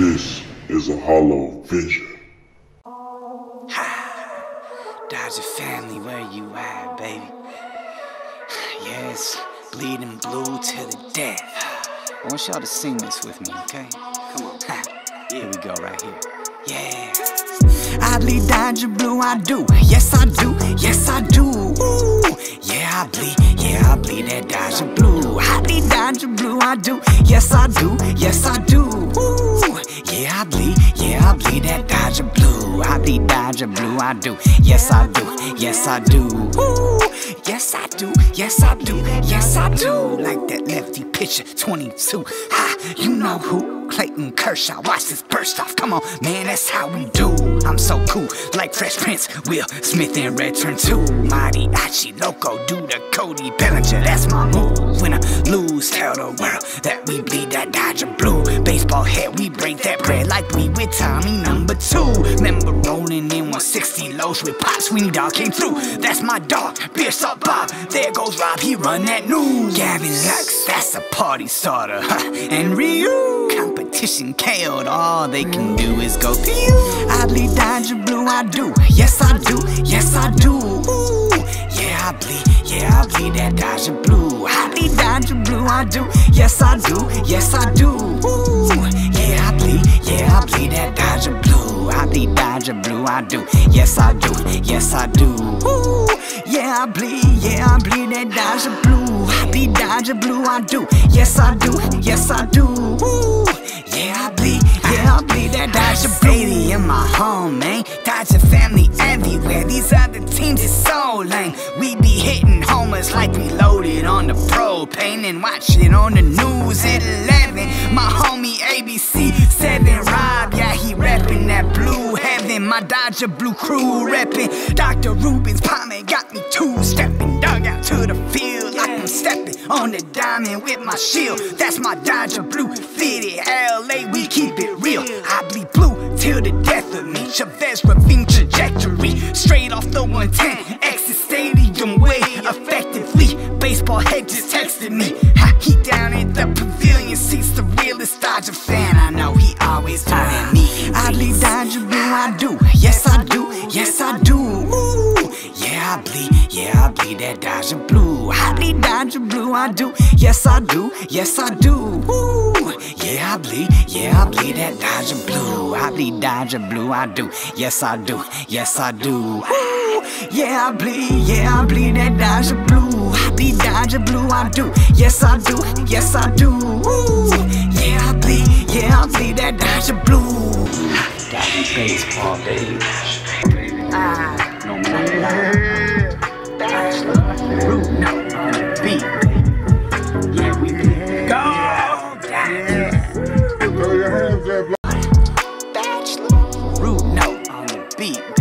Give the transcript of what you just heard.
This is a hollow vision. Dodger family, where you at, baby? Yes, bleeding blue to the death. I want y'all to sing this with me, okay? Come on. Here we go, right here. Yeah. I bleed Dodger blue, I do. Yes, I do. Yes, I do. Ooh. Yeah, I bleed. Yeah, I bleed that Dodger blue. I bleed Dodger blue, I do. Yes, I do. Yes, I do. Ooh. I bleed. Yeah, I bleed that Dodger blue. I bleed Dodger blue, I do. Yes, I do. Yes, I do. Yes, I do. Yes, I do. Yes, I do. Like that lefty pitcher, 22. Ha, you know who? Clayton Kershaw. Watch this burst off. Come on, man, that's how we do. I'm so cool, like Fresh Prince, Will Smith in Return 2. Mighty Achi Loco, do the Cody Bellinger. That's my move. When I lose, tell the world that we bleed that Dodger blue. We break that bread like we with Tommy number two. Remember rolling in 160 lows with Pop Sweeney Dog came through. That's my dog, Beer Salt Bob. There goes Rob, he run that news. Gavin Lux, that's a party starter. And Ryu, competition KO'd. All they can do is go pew. I bleed Dodger blue, I do. Yes, I do. Yes, I do. Ooh. I bleed. Yeah, I bleed that Dodger blue. I bleed Dodger blue, I do. Yes, I do. Yes, I do. Ooh. Yeah, I bleed. Yeah, I bleed that Dodger blue. I bleed Dodger blue, I do. Yes, I do. Yes, I do. Ooh. Yeah, I bleed. Yeah, I bleed that Dodger blue. I bleed Dodger blue, I do. Yes, I do. Yes, I do. On the news at 11. My homie ABC 7 Rob, yeah, he reppin' that blue heaven. My Dodger blue crew reppin'. Dr. Rubens Pomade got me two stepping. Dug out to the field like I'm stepping on the diamond with my shield. That's my Dodger blue fitted. LA, we keep it real. I bleed blue till the death of me. Chavez ravine trajectory. Straight off the 110. Exit stadium way effectively. Baseball head just texted me. He down at the pavilion seats, the realest Dodger fan. I know he always doing me. Bleed Dodger blue, I do. Yes, I do. Yes, I do. Ooh. Yeah, I bleed. Yeah, I bleed that Dodger blue. Bleed Dodger blue, I do. Yes, I do. Yes, I do. Ooh. Yeah, I bleed. Yeah, I bleed that Dodger blue. I bleed Dodger blue, I do. Yes, I do. Yes, I do. Ooh. Yeah, I bleed. Yeah, I bleed that Dodger blue be Dodger Blue. I do, yes I do, yes I do. Ooh, yeah I bleed, yeah I bleed that Dodger Blue. Dodger baseball, baby. Ah, no more. Batchelor, root note on the beat. Yeah, we can go. Throw your hands up. Batchelor, root note on the beat.